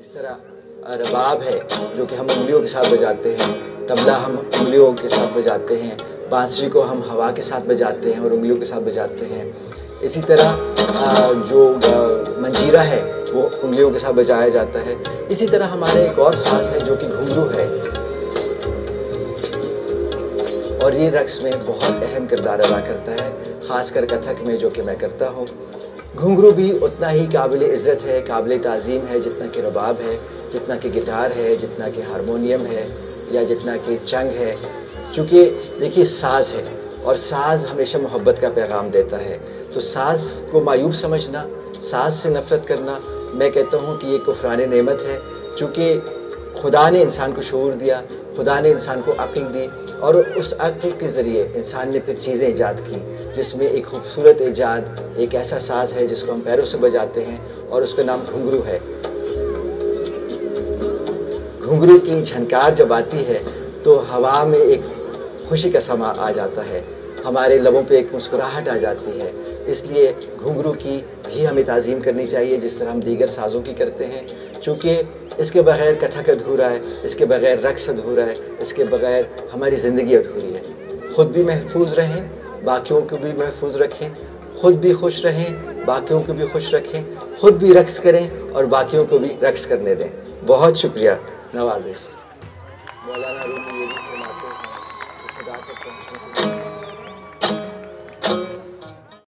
जिस तरह रबाब है, जो कि हम उंगलियों के साथ बजाते हैं, तबला हम उंगलियों के साथ बजाते हैं, बांसुरी को हम हवा के साथ बजाते हैं और उंगलियों के साथ बजाते हैं। इसी तरह जो मंजीरा है, वो उंगलियों के साथ बजाया जाता है। इसी तरह हमारे एक और साज है, जो कि घुंघरू है। और ये रक्स में बहुत अहम किरदार अदा करता है, ख़ासकर कथक में, जो कि मैं करता हूँ। घुंघरू भी उतना ही काबिल इज़्ज़त है, काबिल तज़ीम है जितना कि रबाब है, जितना कि गिटार है, जितना कि हारमोनियम है या जितना कि चंग है। चूँकि देखिए, साज़ है और साज़ हमेशा मोहब्बत का पैगाम देता है। तो साज़ को मायूब समझना, साज़ से नफ़रत करना, मैं कहता हूँ कि ये कुफरान नेमत है। चूँकि खुदा ने इंसान को शूर दिया, खुदा ने इंसान को अक्ल दी और उस अक्ल के ज़रिए इंसान ने फिर चीज़ें ईजाद की, जिसमें एक खूबसूरत ईजाद, एक ऐसा साज है जिसको हम पैरों से बजाते हैं और उसका नाम घुंघरू है। घुंघरू की झनकार जब आती है तो हवा में एक खुशी का समा आ जाता है। हमारे लबों पे एक मुस्कुराहट आ जाती है। इसलिए घुंघरू की भी हमें ताज़ीम करनी चाहिए, जिस तरह हम दीगर साज़ों की करते हैं। चूँकि इसके बगैर कथक अधूरा है, इसके बगैर रक्स अधूरा है, इसके बगैर हमारी ज़िंदगी अधूरी है। ख़ुद भी महफूज रहें, बाकियों को भी महफूज रखें। ख़ुद भी खुश रहें, बाकियों को भी खुश रखें। ख़ुद भी रक्स करें और बाकियों को भी रक्स करने दें। बहुत शुक्रिया नवाजिश मौलाना रूमी ये भी फरमाते हैं कि खुदा तक पहुँचने के लिए